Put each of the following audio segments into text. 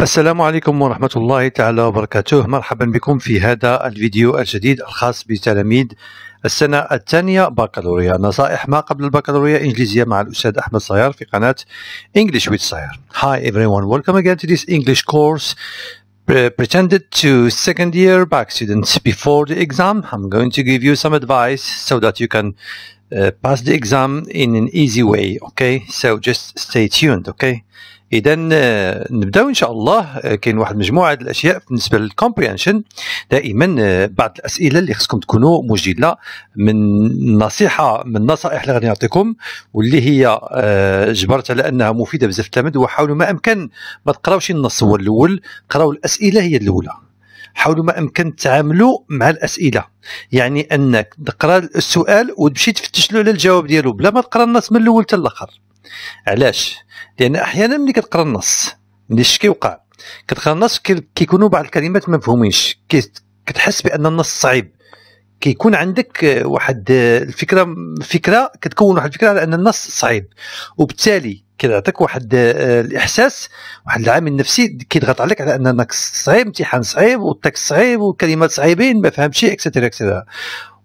السلام عليكم ورحمة الله تعالى وبركاته. مرحبا بكم في هذا الفيديو الجديد الخاص بتلاميذ السنة الثانية بكالوريا. نصائح ما قبل البكالوريا إنجليزية مع الأستاذ أحمد صيار في قناة English with Sayar. Hi everyone, welcome again to this English course. Pretended to second year back students before the exam. I'm going to give you some advice so that you can uh, pass the exam in an easy way okay? So just stay tuned okay? اذا نبداو إن شاء الله. كاين واحد مجموعة الأشياء بالنسبة للكومبريهنشن دائما بعض الأسئلة اللي خصكم تكونوا مجله من نصيحة من النصائح اللي غادي نعطيكم واللي هي جبرت على أنها مفيدة بزاف التلاميذ وحاولوا ما أمكن ما تقراوش النص هو الأول قراو الأسئلة هي الأولى. حاولوا ما امكن تعاملوا مع الأسئلة. يعني انك تقرأ السؤال وتمشي تفتش له على الجواب ديالو بلا ما تقرأ النص من الأول حتى الآخر. علاش؟ لأن أحيانا ملي كتقرأ النص ملي اش كيوقع كتقرأ النص كيكونوا بعض الكلمات ما مفهومينش. كتحس بأن النص صعيب. كيكون عندك واحد الفكرة فكره كتكون واحد الفكرة على أن النص صعيب. وبالتالي كيعطيك واحد الإحساس واحد العامل النفسي كيضغط عليك على ان صعيب امتحان صعيب وال text صعيب والكلمات صعيبين ما فهمتش et cetera et cetera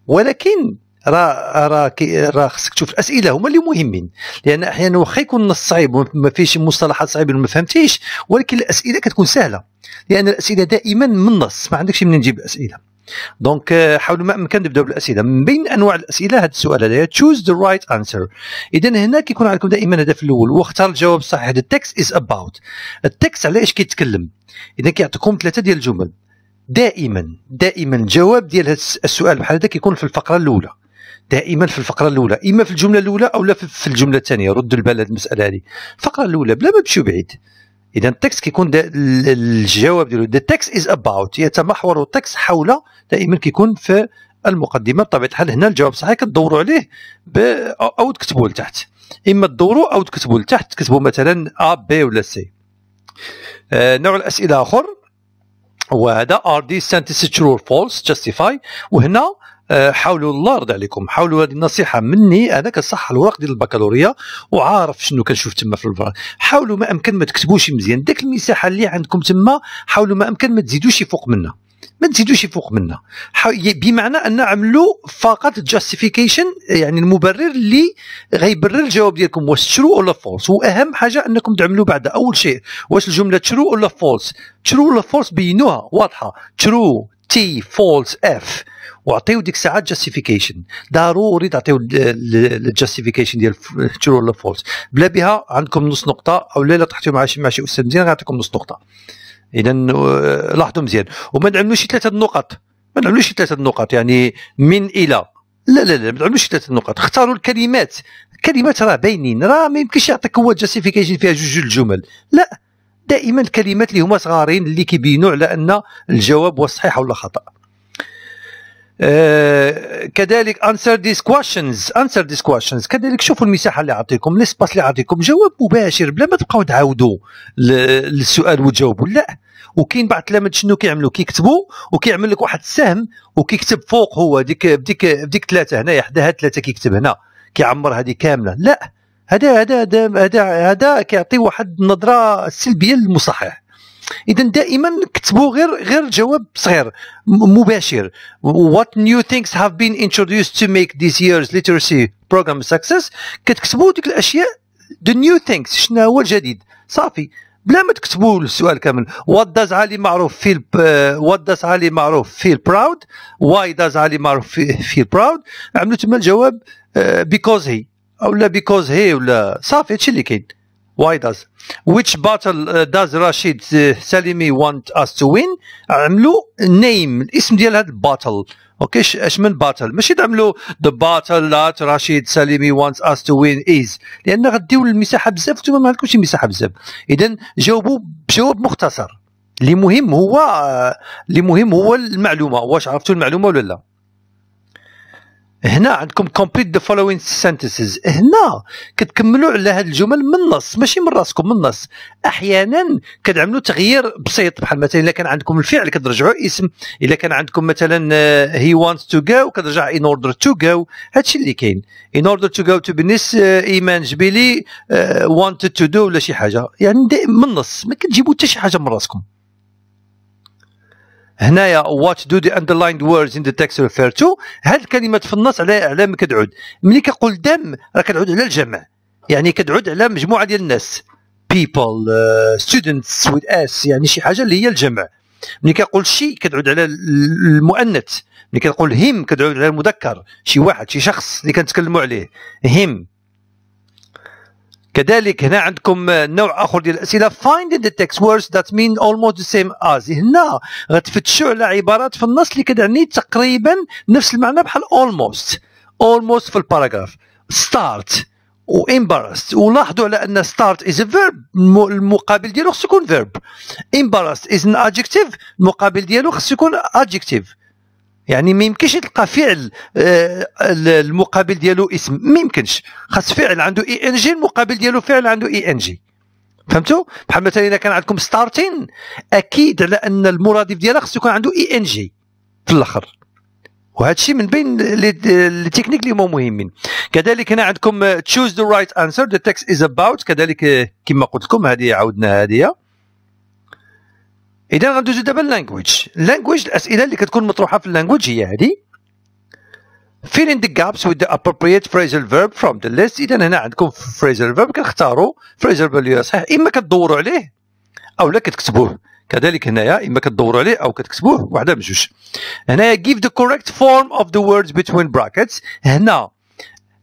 ولكن راه راه راه خصك تشوف الأسئلة هما اللي مهمين. لأن أحيانا واخا يكون النص صعيب وما فيش مصطلحات صعيبة ما فهمتيش ولكن الأسئلة كتكون سهلة. لأن الأسئلة دائما من النص ما عندكش منين تجيب الأسئلة. donc حاولوا ما أمكن نبداو بالأسئلة. من بين أنواع الأسئلة هذا السؤال هذا choose the right answer إذا هنا كيكون عندكم دائما الهدف الأول واختار الجواب الصحيح. هذا ال text is about ال text على إيش كيتكلم؟ إذا كيعطيكم ثلاثة ديال الجمل. دائما دائما الجواب ديال هذا السؤال بحال هذا كيكون في الفقرة الأولى. دائما في الفقرة الأولى. إما في الجملة الأولى أو لا في الجملة الثانية. ردوا البال المسألة هذه الفقرة الأولى بلا ما تمشيو بعيد. إذا ال text كيكون الجواب ديالو the text is about يتمحور ال text حول دائما كيكون في المقدمة. بطبيعة الحال هنا الجواب الصحيح كتدوروا عليه أو تكتبوه لتحت. إما تدوروا أو تكتبوا لتحت تكتبوا مثلا a b ولا c آه نوع الأسئلة آخر. وهذا are the sentences true false justify وهنا حاولوا الله يرضي عليكم. حاولوا هذه النصيحة مني. أنا كنصح الورق ديال البكالوريا وعارف شنو كنشوف تما في الفرق. حاولوا ما أمكن ما تكتبوش مزيان. ديك المساحة اللي عندكم تما حاولوا ما أمكن ما تزيدوش فوق منها. ما تزيدوش فوق منها. بمعنى أن عملوا فقط justification يعني المبرر اللي غيبرر الجواب ديالكم. واش true ولا false وأهم حاجة أنكم تعملوا بعد. أول شيء واش الجملة true ولا false true ولا false بينوها واضحة. true T false F وعطيو ديك الساعة justification ضروري تعطيو ال justification ديال true ولا false بلا بها عندكم نص نقطة أو لا طحتوا مع شي مع شي أستاذ مزيان غيعطيكم نص نقطة. اذا لاحظوا مزيان. وما نعملوش ثلاثة النقط ما نعملوش ثلاثة النقط يعني من إلى. لا لا لا ما تعملوش ثلاثة النقط اختاروا الكلمات. الكلمات راه باينين. راه ما يمكنش يعطيك هو justification فيها جوج الجمل لا. دائما الكلمات اللي هما صغارين اللي كيبينوا على أن الجواب هو صحيح ولا خطأ. آه كذلك answer these questions answer these questions. كذلك شوفوا المساحة اللي عطيكم l'espace اللي عطيكم جواب مباشر بلا ما تبقاو تعاودوا للسؤال وتجاوبوا لا. وكاين بعض التلاميذ شنو كيعملوا؟ كيكتبوا وكيعمل لك واحد السهم وكيكتب فوق هو ديك بديك بديك ثلاثة هنايا حدا هاد ثلاثة كيكتب هنا كيعمر هذه كاملة لا. هذا هذا هذا هذا كيعطي واحد النظرة سلبية للمصحح. اذا دائما كتبوا غير غير جواب صغير مباشر. What new things have been introduced to make this year's literacy program success? كتكتبوا ديك الأشياء the new things شنو هو الجديد؟ صافي. بلا ما تكتبوا السؤال كامل. What does علي معروف uh, what does علي معروف feel proud? Why does علي معروف feel proud? عملوا تما الجواب uh, because he. أو لا because he ولا صافي هادشي اللي كاين. Why does which battle uh, does Rashid uh, Salimi want us to win? عملوا name الاسم ديال هذا ال battle أوكي اش من battle ماشي تعملوا the battle that Rashid Salimi wants us to win is. لأن غديو المساحة بزاف وأنتم ما عندكمش مساحة بزاف. اذا جاوبوا بجواب مختصر. اللي مهم هو اللي مهم هو المعلومة. واش عرفتوا المعلومة ولا لا؟ هنا عندكم complete the following sentences. هنا كتكملوا على هذه الجمل من النص ماشي من راسكم من النص أحيانا كتعملوا تغيير بسيط بحال مثلا اذا كان عندكم الفعل كترجعوا اسم اذا كان عندكم مثلا he wants to go كترجع in order to go. هادشي اللي كاين. Order to go to بنس آه، إيمان جبيلي wanted to do ولا شي حاجة. يعني من النص ما كتجيبوا حتى شي حاجة من راسكم. هنايا what do the underlined words in the text refer to? هاد الكلمات في النص على على ما كتعود. ملي كنقول دم راه كتعود على الجمع. يعني كتعود على مجموعة ديال الناس. Uh, students with s يعني شي حاجة اللي هي الجمع. ملي كنقول شي كتعود على المؤنث. ملي كنقول هيم كتعود على المذكر. شي واحد شي شخص اللي كنتكلموا عليه. هيم كذلك هنا عندكم نوع آخر ديال الأسئلة. In the text words that mean almost the same as. هنا غتفتشوا على عبارات في النص اللي كتعني تقريبا نفس المعنى بحال almost. Almost في الباراجراف start. و embarrassed. ولاحظوا على أن start is a verb. المقابل ديالو خصو يكون verb. Embarrassed is an adjective. المقابل ديالو خصو يكون adjective. يعني ما يمكنش تلقى فعل آه، المقابل ديالو اسم. ما يمكنش. خاص فعل عنده ing المقابل ديالو فعل عنده ing. فهمتوا؟ بحال مثلا إذا كان عندكم starting أكيد على أن المرادف ديالها خصو يكون عنده ing في الآخر. وهذا الشيء من بين les techniques اللي هما مهمين. كذلك هنا عندكم choose the right answer the text is about كذلك آه، كما قلت لكم هذه عاودنا هذه. إذا غندوزو دابا ال language ال language الأسئلة اللي كتكون مطروحة في ال language هي هذه fill in the gaps with the appropriate phrasal verb from the list. إذا هنا عندكم phrasal verb كنختاروا phrasal verb اللي صحيح. إما كتدوروا عليه أو لا كتكتبوه. كذلك هنايا إما كتدوروا عليه أو كتكتبوه. واحدة من جوج. هنايا give the correct form of the words between brackets. هنا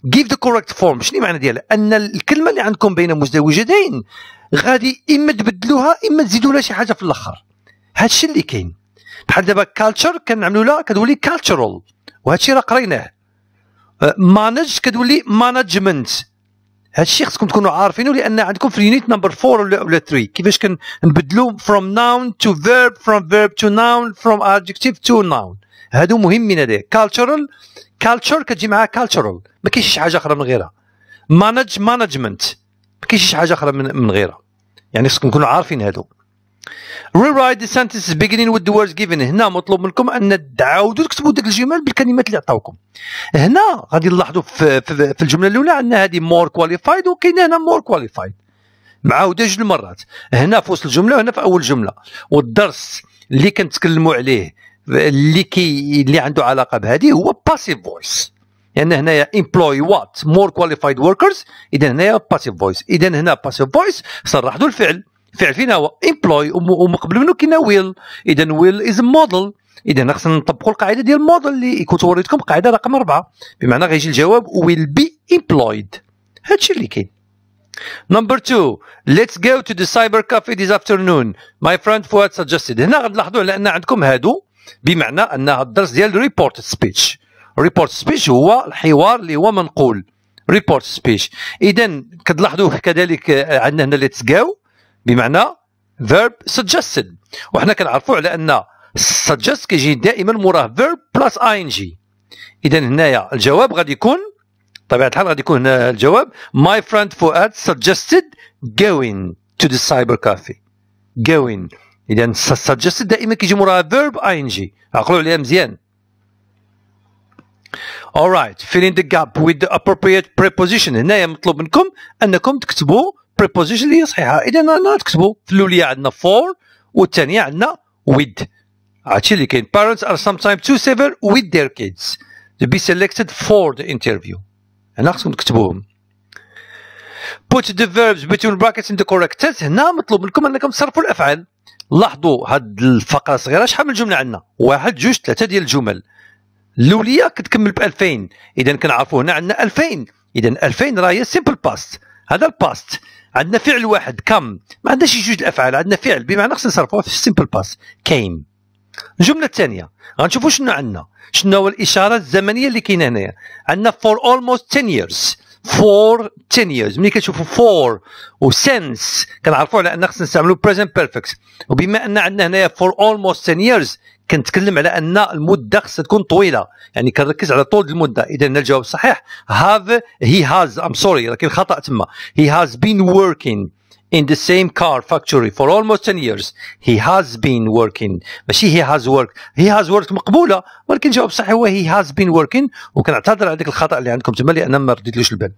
give the correct form. شنو معنى ديالها؟ أن الكلمة اللي عندكم بين مزدوجتين غادي إما تبدلوها إما تزيدوا لها شي حاجة في الآخر. هادشي اللي كاين. بحال دابا culture كنعملوا لها كتولي cultural وهادشي راه قريناه. manage أه، كتولي management هادشي خصكم تكونوا عارفينه لأن عندكم في ال unit number 4 ولا ولا 3 كيفاش كنبدلوا from noun to verb from verb to noun from adjective to noun. هادو مهمين هذا cultural culture كتجي معها cultural ما كاينش شي حاجة أخرى من غيرها. manage management ما كاينش شي حاجة أخرى من غيرها. يعني خصكم تكونوا عارفين هادو. Rewrite the sentences beginning with the words given. هنا مطلوب منكم أن تعاودوا تكتبوا ديك الجمل بالكلمات اللي عطاوكم. هنا غادي نلاحظوا في, في, في الجملة الأولى أن هذه more qualified وكاينة هنا more qualified معاوده جوج المرات. هنا في وسط الجملة وهنا في أول جملة. والدرس اللي كنتكلموا عليه اللي كي اللي عنده علاقة بهذه هو passive voice لأن يعني هنايا employ what more qualified workers اذا هنايا passive voice اذا هنا passive voice صرحوا الفعل. فعل فينا هو employ ومقبل منه كاين will اذا will از modal اذا خصنا نطبقوا القاعدة ديال ال modal اللي كنت وريتكم قاعدة رقم أربعة. بمعنى غيجي الجواب will be employed هادشي اللي كاين. number 2 let's go to the cyber cafe this afternoon. My friend فؤاد suggested. هنا غنلاحظوا على أن عندكم هادو. بمعنى أن الدرس ديال reported speech reported speech هو الحوار اللي هو منقول. reported speech اذا كتلاحظوا كذلك عندنا هنا let's go بمعنى verb suggested. وحنا كنعرفوا على أن suggest كيجي دائما موراه verb plus ing. اذا هنايا الجواب غادي يكون طبيعه الحال غادي يكون هنا الجواب my friend فؤاد suggested going to the cyber cafe. Going. اذا suggested دائما كيجي موراها verb ing. عقلوا عليها مزيان. Alright fill in the gap with the appropriate preposition. هنايا مطلوب منكم أنكم تكتبوا preposition اللي هي صحيحة. إذا أنا تكتبوا في الأولية عندنا for والثانية عندنا with. هادشي اللي كاين. Parents are sometimes too severe with their kids to be selected for the interview. هنا خصكم تكتبوهم. Put the verbs between brackets in the correct tense. هنا مطلوب منكم أنكم تصرفوا الأفعال. لاحظوا هاد الفقرة الصغيرة شحال من جملة عندنا؟ واحد جوج ثلاثة ديال الجمل. الأولية كتكمل ب 2000 إذا كنعرفوا هنا عندنا 2000 إذا 2000 راه هي simple past هذا ال past. عندنا فعل واحد كم؟ ما عندناش جوج الافعال عندنا فعل. بمعنى خصنا نصرفوه في ال simple past كاين. الجملة الثانية غنشوفوا شنو عندنا. شنو هو الإشارة الزمنية اللي كاينة هنايا؟ عندنا for almost 10 years. For 10 years. ملي كنشوفوا for و since كنعرفوا على أن خصنا نستعملوا present perfect. وبما أن عندنا هنايا for almost 10 years كنتكلم على أن المدة خصها تكون طويلة. يعني كنركز على طول المدة. إذا الجواب الصحيح have he has I'm sorry لكن خطأ تما. He has been working. In the same car factory for almost 10 years. He has been working. ماشي he has worked. He has worked مقبوله ولكن الجواب الصحيح هو he has been working. وكنعتذر على ذاك الخطا اللي عندكم تما لأن ما رديتلوش البال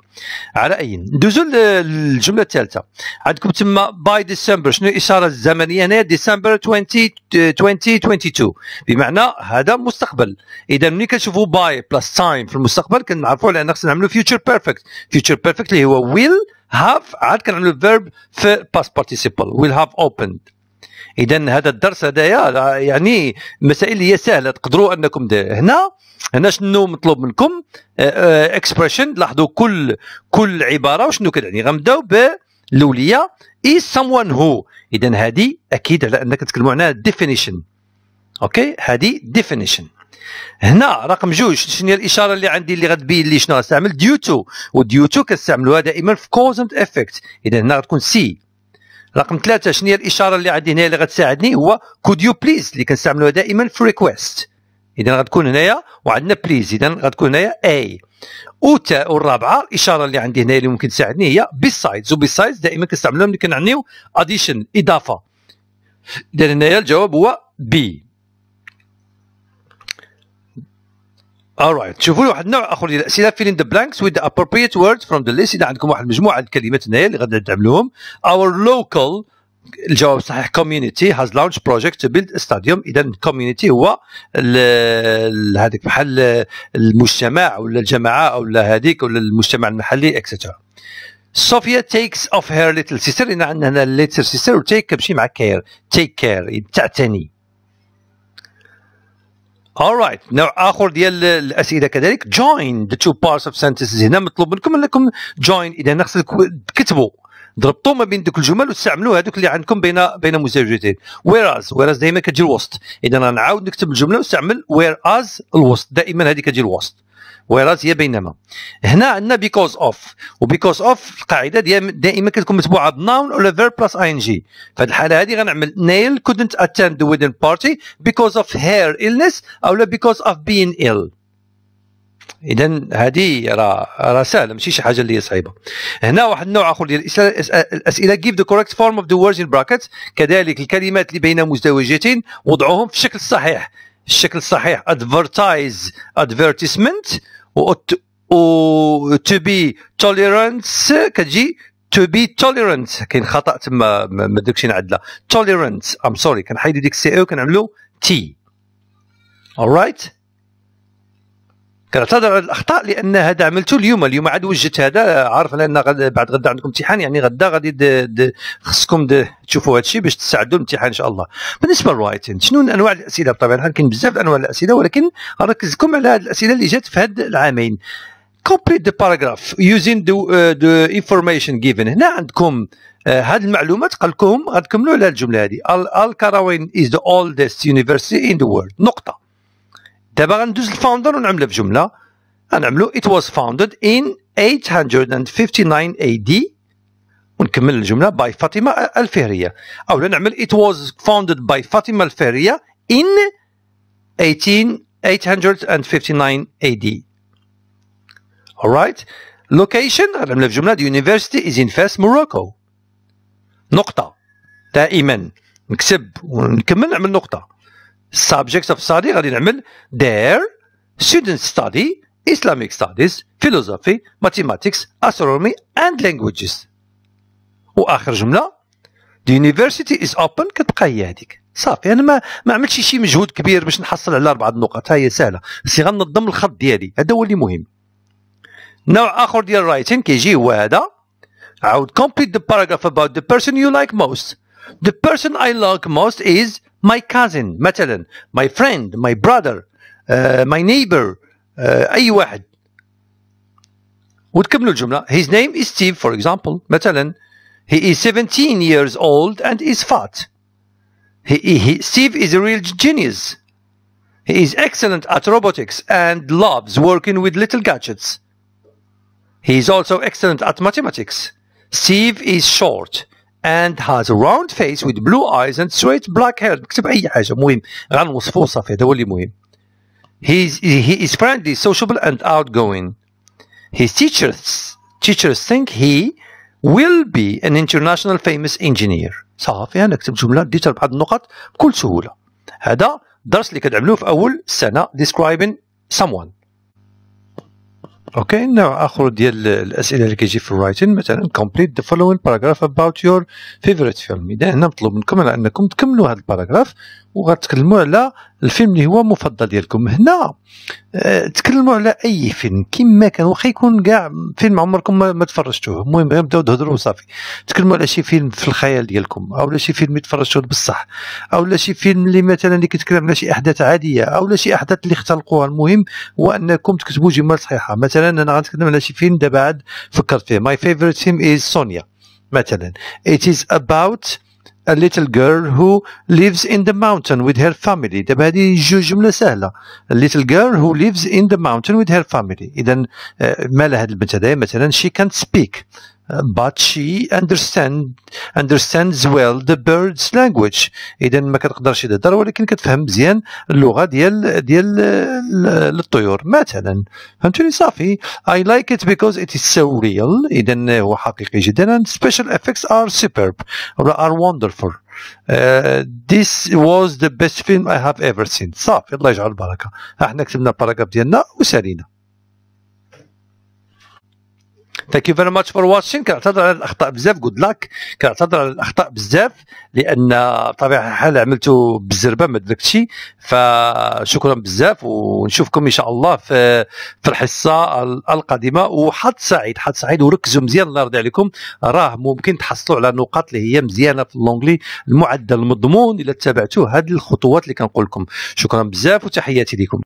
على اي ندوزو للجمله الثالثه عندكم تما by December شنو الاشاره الزمنيه هنا ديسمبر 2022 بمعنى هذا مستقبل اذا ملي كنشوفوا by plus time في المستقبل كنعرفوا لأن خصنا نعملوا future perfect future perfect اللي هو will have عاد كنعملوا ال verb في past participle will have opened اذا هذا الدرس هذايا يعني مسائل اللي هي سهلة. تقدروا أنكم ده. هنا هنا شنو مطلوب منكم؟ expression آه، لاحظوا كل كل عبارة وشنو كتعني غنبدأو بالأولية. Is someone who? اذا هذه أكيد على أنك تتكلموا عنها definition. أوكي هذه definition. هنا رقم جوج شنو هي الإشارة اللي عندي اللي غتبين لي شنو غنستعمل due to. و due to كنستعملوها دائما في cause and effect إذا هنا غتكون C رقم ثلاثة شنو هي الإشارة اللي عندي هنا اللي غتساعدني؟ هو could you please اللي كنستعملوها دائما في request إذا غتكون هنايا وعندنا please إذا غتكون هنايا A وتا والرابعة الإشارة اللي عندي هنا اللي ممكن تساعدني هي besides و besides دائما كنستعملوها ملي كنعنيو addition إضافة. إذا هنايا الجواب هو B alright شوفوا واحد النوع آخر ديال الاسئله fill in the blanks with the appropriate words from the list. إذا عندكم واحد المجموعه الكلمات هنايا اللي غادي تعملوهم our local الجواب الصحيح community has launched project to build a stadium. إذا community هو هذيك بحال المجتمع ولا الجماعة ولا هذيك ولا المجتمع المحلي اكسترا صوفيا takes off her little sister. إن عندنا هنا little sister و take كتمشي مع care take care. تعتني. Alright نوع آخر ديال الأسئلة كذلك. Join the two parts of sentences. هنا مطلوب منكم أنكم join. إذا خصك تكتبوا ضربطوا ما بين ذوك الجمل وتستعملوا هذوك اللي عندكم بين بين مزوجتين. Whereas whereas دائما كتجي الوسط. إذا نعاود نكتب الجملة ونستعمل whereas الوسط. دائما هذه كتجي الوسط. whereas هي بينما. هنا عندنا because of و because of القاعدة دائما كتكون متبوعة ب noun ولا verb plus ing في الحالة هذه غنعمل نيل couldn't attend the wedding party because of her illness أو لا because of being ill. اذا هذه راه راه سهلة ماشي شي حاجة اللي هي صعيبة. هنا واحد النوع آخر ديال الأسئلة give the correct form of the words in brackets. كذلك الكلمات اللي بين مزدوجتين وضعوهم في الشكل الصحيح الشكل الصحيح advertise advertisement. و to be tolerant كتجي to be tolerant كاين خطا تما ما درتش نعدلها tolerant I'm sorry كنحيدو ديك ال C أو كنعملو تي alright كنعتذر على الأخطاء لأن هذا عملته اليوم. اليوم عاد وجدت هذا عارف لأن غد بعد غدا عندكم امتحان يعني غدا غادي خصكم تشوفوا هذا الشيء باش تساعدوا الامتحان إن شاء الله. بالنسبة للرايتين شنو أنواع الأسئلة؟ بطبيعه الحال كاين بزاف أنواع الأسئلة ولكن غنركز لكم على هذه الأسئلة اللي جات في هاد العامين. Complete the paragraph using the, uh, the information given. هنا عندكم uh, هذه المعلومات قال لكم غتكملوا على الجملة هذه الكراوين is the oldest university in the world. نقطة. دابا غندوز الفاوندر ونعملها في جمله غنعملو it was founded in 859 AD ونكمل الجملة by فاطمه الفهريه أو نعمل it was founded by فاطمه الفهريه in 18 859 AD alright location غنعملها في جمله the university is in Fes Morocco. نقطة. دائما. نكتب ونكمل نعمل نقطة. Subjects of study غادي نعمل their students study Islamic studies philosophy mathematics astronomy and languages واخر جمله the university is open كتبقى هي هذيك صافي أنا ما ما عملتش شي مجهود كبير باش نحصل على اربعه النقط هي سهله بس غنظم الخط ديالي هذا هو اللي مهم نوع اخر ديال الرايتين كيجي هو هذا عاود complete the paragraph about the person you like most the person I like most is my cousin مثلا my friend my brother uh, my neighbor uh, أي واحد وتكملوا الجملة his name is Steve for example مثلا he is 17 years old and is fat he, he, Steve is a real genius he is excellent at robotics and loves working with little gadgets he is also excellent at mathematics Steve is short and has a round face with blue eyes and straight black hair نكتب اي حاجه مهم غنوصفو صافي هذا هو اللي مهم He's, he is friendly, sociable and outgoing. His teachers teachers think he will be an international famous engineer. صافي نكتب جمله ديت بعض النقط بكل سهوله. هذا درس اللي كتعملوه في اول سنه describing someone. أوكي نوع آخر ديال الأسئلة اللي كيجي في ال writing مثلا complete the following paragraph about your favorite film. إذا هنا مطلوب منكم على أنكم تكملوا هذا ال paragraph وغتكلموا على الفيلم اللي هو مفضل ديالكم. هنا أه تكلموا على أي فيلم. كما كان واخا يكون كاع فيلم عمركم ما, ما تفرجتوه. المهم غير بداو تهضروا وصافي. تكلموا على شي فيلم في الخيال ديالكم أو شي فيلم تفرجتوه بصح أو شي فيلم اللي مثلا اللي كيتكلم على شي أحداث عادية أو شي أحداث اللي اختلقوها. المهم هو أنكم تكتبوا جمل صحيحة. مثلا انا غنتكلم على شي فيلم دابا عاد فكرت فيه ماي فيفورت فيلم از سونيا مثلا it is about a little girl who lives in the mountain with her family دابا هذه جملة سهلة a little girl who lives in the mountain with her family إذا مالها هذه البنت هذه مثلا she can't speak But she understand understands well the bird's language اذا ما كتقدرش تهضر ولكن كتفهم مزيان اللغة ديال ديال الطيور مثلا فهمتوني صافي I like it because it is so real اذا هو حقيقي جدا and special effects are superb are wonderful Uh, this was the best film I have ever seen صافي الله يجعل البركه إحنا كتبنا ال paragraph ديالنا وسالينا thank you very much for watching كنعتذر على الأخطاء بزاف. good luck كنعتذر على الأخطاء بزاف لأن بطبيعه الحال عملته بالزربه ما دركتش فشكرا بزاف ونشوفكم إن شاء الله في في الحصة القادمة. وحظ سعيد. حظ سعيد. وركزوا مزيان. الله يرضي عليكم. راه ممكن تحصلوا على نقاط اللي هي مزيانة في l'anglais المعدل المضمون إلا تبعتوه هذه الخطوات اللي كنقول لكم. شكرا بزاف وتحياتي لكم.